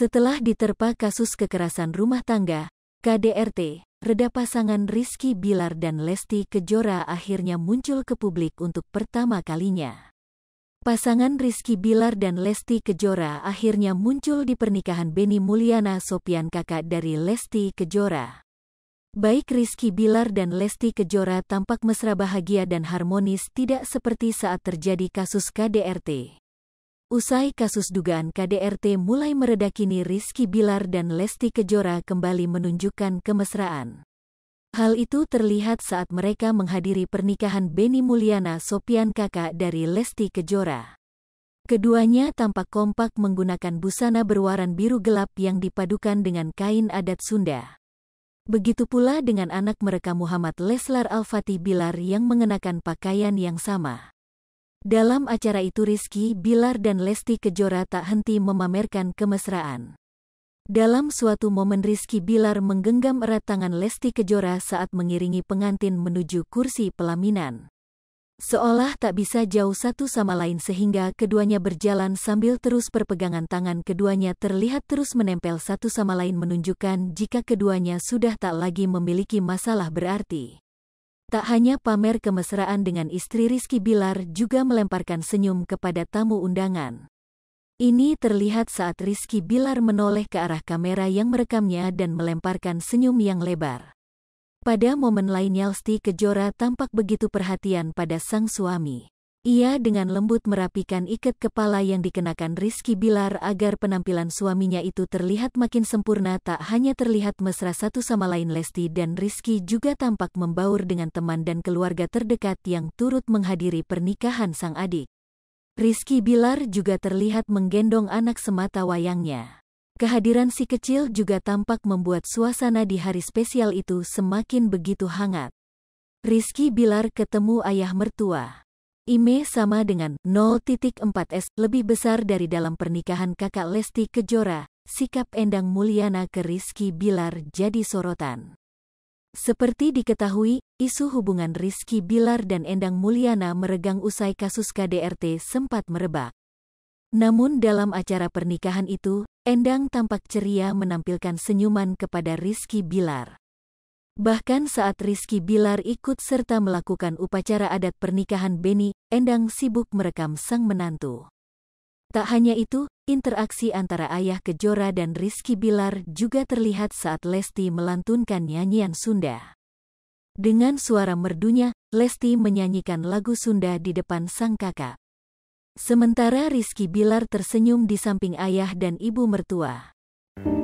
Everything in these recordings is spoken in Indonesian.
Setelah diterpa kasus kekerasan rumah tangga, KDRT, reda pasangan Rizky Bilar dan Lesti Kejora akhirnya muncul ke publik untuk pertama kalinya. Pasangan Rizky Bilar dan Lesti Kejora akhirnya muncul di pernikahan Beni Mulyana Sopian kakak dari Lesti Kejora. Baik Rizky Bilar dan Lesti Kejora tampak mesra bahagia dan harmonis tidak seperti saat terjadi kasus KDRT. Usai kasus dugaan KDRT mulai mereda kini Rizky Bilar dan Lesti Kejora kembali menunjukkan kemesraan. Hal itu terlihat saat mereka menghadiri pernikahan Beni Mulyana Sopian kakak dari Lesti Kejora. Keduanya tampak kompak menggunakan busana berwarna biru gelap yang dipadukan dengan kain adat Sunda. Begitu pula dengan anak mereka Muhammad Leslar Al-Fatih Bilar yang mengenakan pakaian yang sama. Dalam acara itu Rizky, Bilar dan Lesti Kejora tak henti memamerkan kemesraan. Dalam suatu momen Rizky Bilar menggenggam erat tangan Lesti Kejora saat mengiringi pengantin menuju kursi pelaminan. Seolah tak bisa jauh satu sama lain sehingga keduanya berjalan sambil terus perpegangan tangan keduanya terlihat terus menempel satu sama lain menunjukkan jika keduanya sudah tak lagi memiliki masalah berarti. Tak hanya pamer kemesraan dengan istri Rizky Bilar juga melemparkan senyum kepada tamu undangan. Ini terlihat saat Rizky Bilar menoleh ke arah kamera yang merekamnya dan melemparkan senyum yang lebar. Pada momen lainnya Lesti Kejora tampak begitu perhatian pada sang suami. Ia dengan lembut merapikan ikat kepala yang dikenakan Rizky Bilar agar penampilan suaminya itu terlihat makin sempurna tak hanya terlihat mesra satu sama lain Lesti dan Rizky juga tampak membaur dengan teman dan keluarga terdekat yang turut menghadiri pernikahan sang adik. Rizky Bilar juga terlihat menggendong anak semata wayangnya. Kehadiran si kecil juga tampak membuat suasana di hari spesial itu semakin begitu hangat. Rizky Bilar ketemu ayah mertua. IME sama dengan 0.4S lebih besar dari dalam pernikahan kakak Lesti Kejora, sikap Endang Mulyana ke Rizky Bilar jadi sorotan. Seperti diketahui, isu hubungan Rizky Bilar dan Endang Mulyana meregang usai kasus KDRT sempat merebak. Namun dalam acara pernikahan itu, Endang tampak ceria menampilkan senyuman kepada Rizky Bilar. Bahkan saat Rizky Bilar ikut serta melakukan upacara adat pernikahan Beni, Endang sibuk merekam sang menantu. Tak hanya itu, interaksi antara ayah Kejora dan Rizky Bilar juga terlihat saat Lesti melantunkan nyanyian Sunda. Dengan suara merdunya, Lesti menyanyikan lagu Sunda di depan sang kakak. Sementara Rizky Bilar tersenyum di samping ayah dan ibu mertua.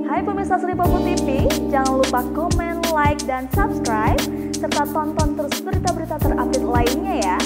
Hai pemirsa Sri Popo TV, jangan lupa komen, like dan subscribe, serta tonton terus berita-berita terupdate lainnya ya.